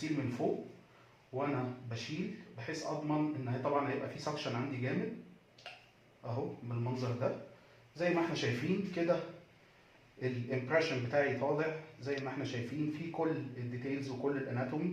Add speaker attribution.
Speaker 1: بشيل من فوق وأنا بشيل بحيث أضمن إن هي طبعا هيبقى في suction عندي جامد. أهو بالمنظر ده. زي ما إحنا شايفين كده ال impression بتاعي طالع. زي ما إحنا شايفين في كل ال details وكل ال anatomy